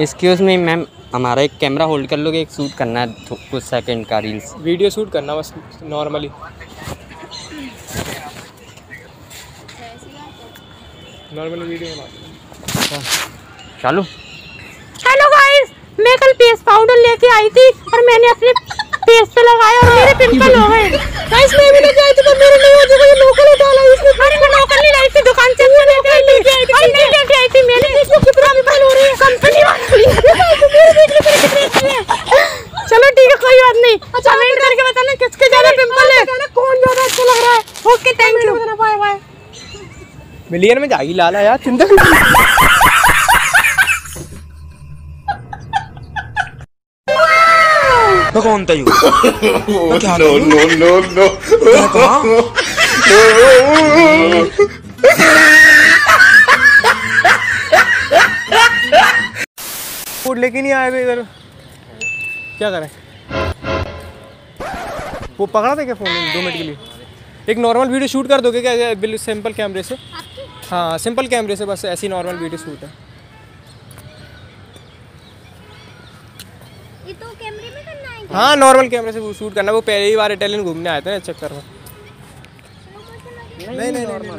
Excuse me ma'am हमारा एक camera hold कर लोगे एक शूट करना है कुछ सेकंड का रील्स वीडियो शूट करना बस नॉर्मली नॉर्मली वीडियो चलो। हेलो गाइस मैं कल फेस पाउडर लेके आई थी और मैंने अपने फेस पे लगाया और मेरे पिंपल हो। गए गाइस मैं भी लेके आई थी पर मेरे नहीं हो जो ये लोकल डाला इसने अरे मैं लोकल नहीं लाई थी दुकान से मैं लेके आई थी और नहीं लेके आई थी मैंने देखो कितना पिंपल हो रही है कंपनी वाली मेरे देख ले मेरे कितने अच्छे हैं चलो ठीक है कोई बात नहीं कमेंट करके बताना किसके ज़्यादा पिंपल है कौन ज़्यादा अच्छा लग रहा है okay thank you bye bye million में जाएगी लाला यार चिंता तो कौन था you no, no, no. Food लेके नहीं आए इधर? क्या करें? वो पकड़ा था क्या फ़ोन दो मिनट के लिए। एक नॉर्मल वीडियो शूट कर दोगे क्या बिल्कुल सिंपल कैमरे से? हाँ सिंपल कैमरे से बस ऐसी नॉर्मल वीडियो शूट है। ये तो कैमरे में करना है हाँ नॉर्मल कैमरे से शूट करना वो पहली बार इटालियन घूमने आए थे ना चक्कर में। नहीं नहीं नहीं normal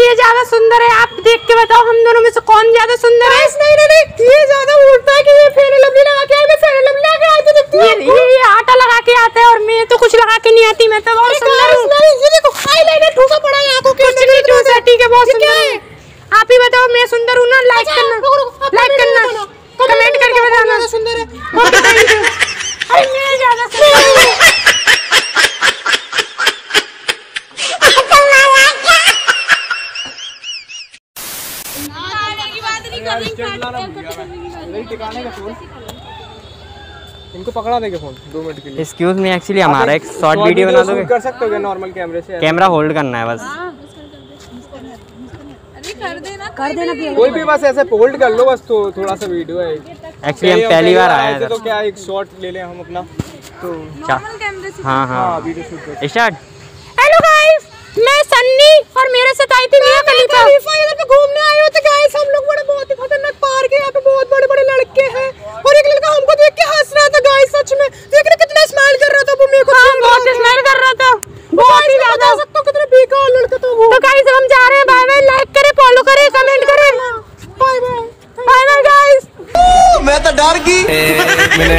ये ज़्यादा सुंदर है? आप देख के बताओ हम दोनों में से कौन ज़्यादा सुंदर है? नहीं नहीं नहीं ये ज़्यादा उल्टा है कि ये फेरे लवली लगा के आए मैं फेरे लवली लगा के आई थी देखती ये, ये ये आटा लगा के आता है और मैं तो कुछ लगा के नहीं आती मैं तो बहुत सुंदर हूँ। नहीं ये देखो आईलाइनर ठूसा पड़ा है आँखों के कुछ नहीं ठूसा ठीक है बहुत सुंदर है? आप ही बताओ मैं सुंदर हूँ ना? लाइक करना। लाइक करना। कमेंट करके बताना। सुंदर है। थैंक यू अरे मैं ज़्यादा सुंदर हूँ इनको पकड़ा देंगे फ़ोन दो मिनट के लिए। एक्सक्यूज मी एक्चुअली हमारा एक शॉर्ट वीडियो बना दोगे? कर सकते हो नॉर्मल कैमरे से? कैमरा होल्ड करना है बस। कर देना कर देना कोई भी बस ऐसे होल्ड कर लो बस तो थोड़ा सा वीडियो है। एक्चुअली हम पहली बार आए हैं तो क्या एक शॉट ले लें हम अपना? तो चा- हाँ हाँ। हाँ वीडियो शूट कर। स्टार्ट हेलो गाइस मैं सन्नी और मेरे साथ आई थी मिया खलीफा खलीफा इधर पे घूमने तो करें कमेंट करें बाय बाय गाइस मैं तो डर गई मैंने